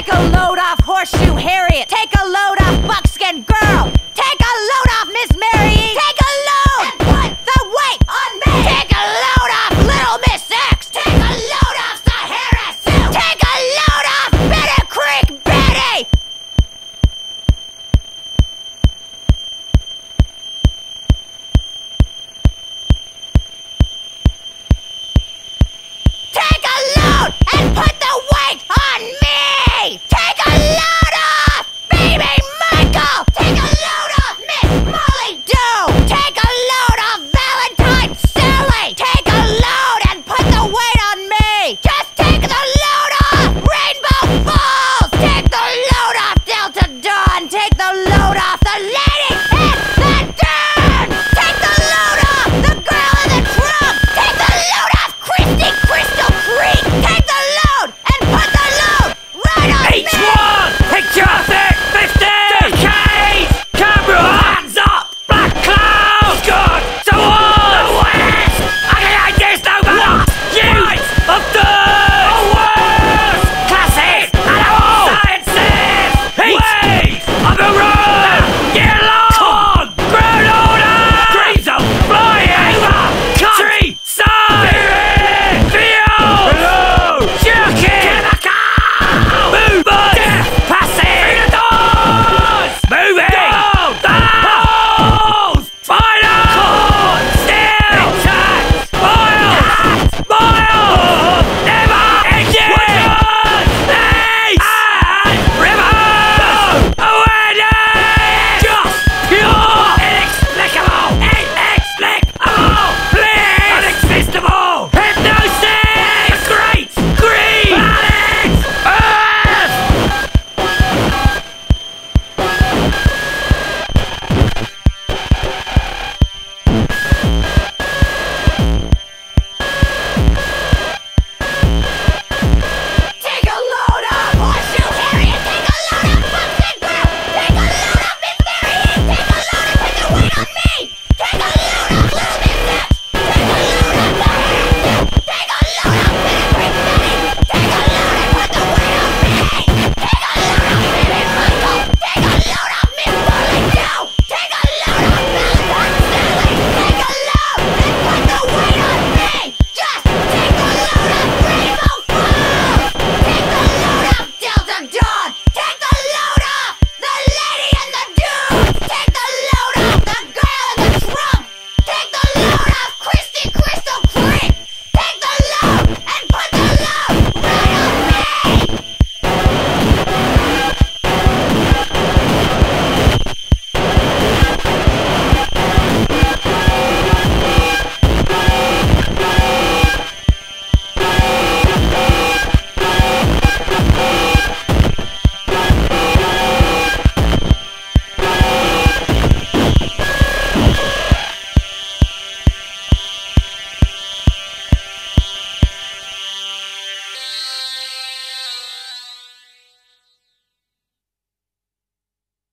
Take a load off Horseshoe Harriet. Take a load off Buckskin Girl. Take a load off Miss Mary. Take a load and put the weight on me. Take a load off Little Miss X. Take a load off Sahara Sue. Take a load off Bitter Creek Betty. Take a load and put the Hey!